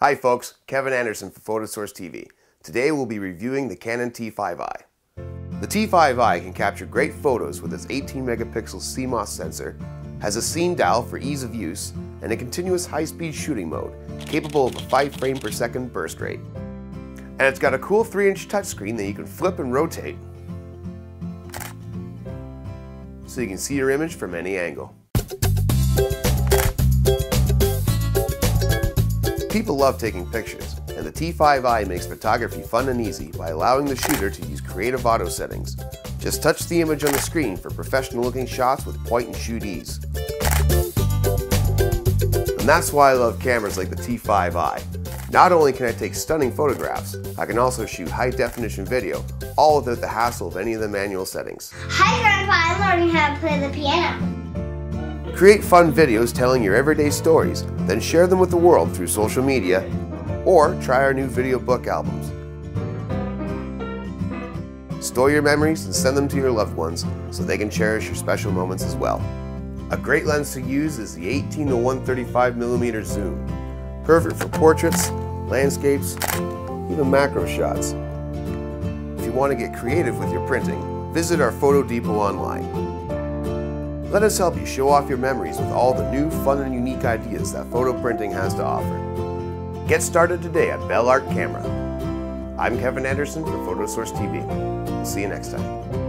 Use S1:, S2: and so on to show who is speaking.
S1: Hi folks, Kevin Anderson for PhotoSource TV. Today we'll be reviewing the Canon T5i. The T5i can capture great photos with its 18 megapixel CMOS sensor, has a scene dial for ease of use, and a continuous high-speed shooting mode, capable of a 5 frame per second burst rate. And it's got a cool 3-inch touchscreen that you can flip and rotate, so you can see your image from any angle. People love taking pictures, and the T5i makes photography fun and easy by allowing the shooter to use creative auto settings. Just touch the image on the screen for professional looking shots with point and shoot ease. And that's why I love cameras like the T5i. Not only can I take stunning photographs, I can also shoot high definition video, all without the hassle of any of the manual settings.
S2: Hi Grandpa, I'm learning how to play the piano.
S1: Create fun videos telling your everyday stories, then share them with the world through social media, or try our new video book albums. Store your memories and send them to your loved ones so they can cherish your special moments as well. A great lens to use is the 18 to 135 millimeter zoom, perfect for portraits, landscapes, even macro shots. If you want to get creative with your printing, visit our Photo Depot online. Let us help you show off your memories with all the new, fun, and unique ideas that photo printing has to offer. Get started today at Bell Arte Camera. I'm Kevin Anderson for PhotoSource TV. See you next time.